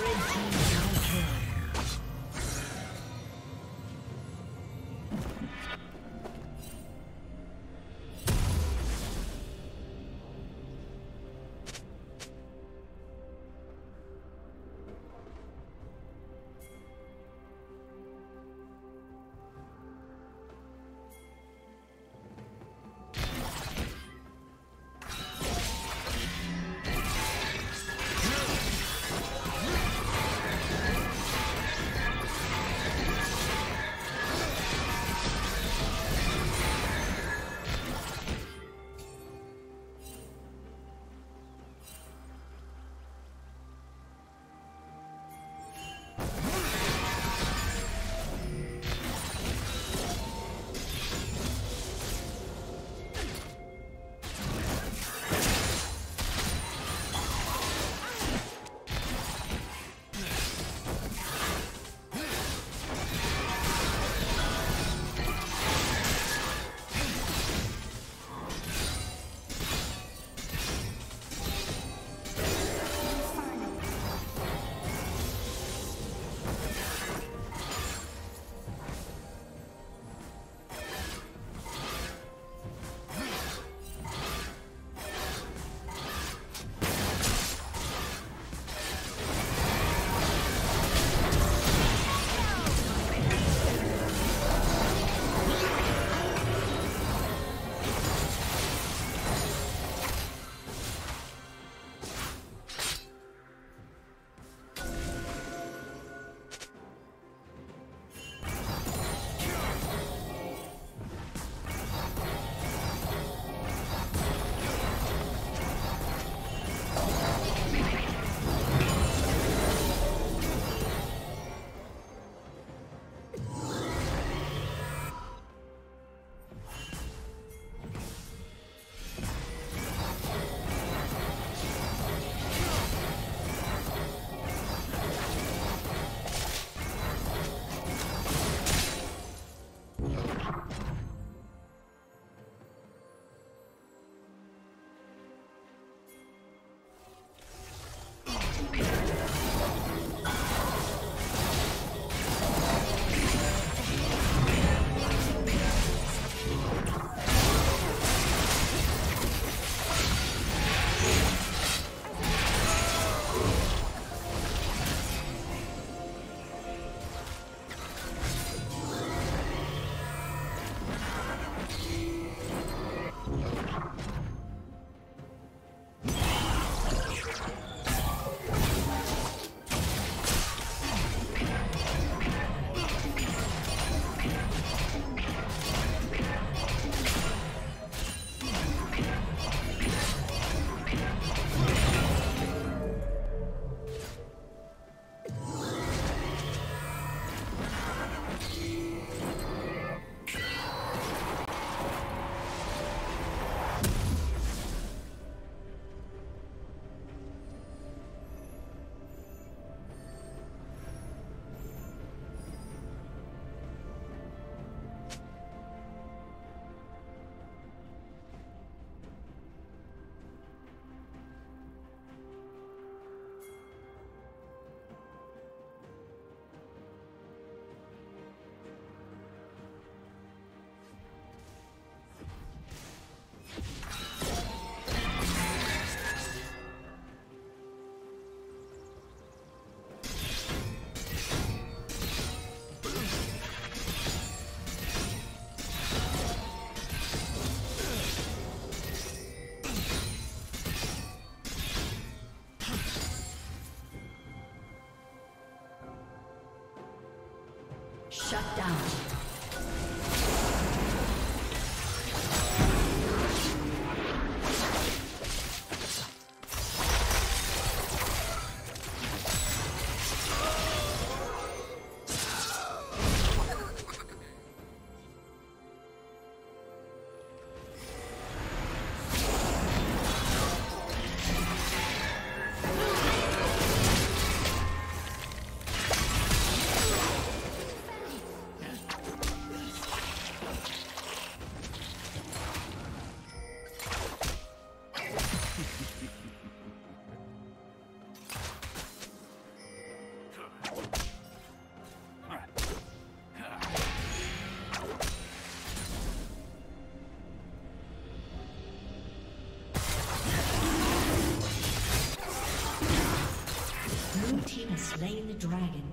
Red team. Shut down. Dragon.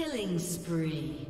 Killing spree.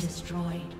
Destroyed.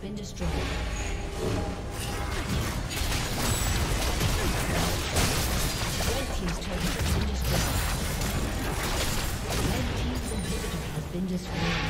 been destroyed. Destroyed. Red team's inhibitor has been destroyed.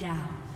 Down.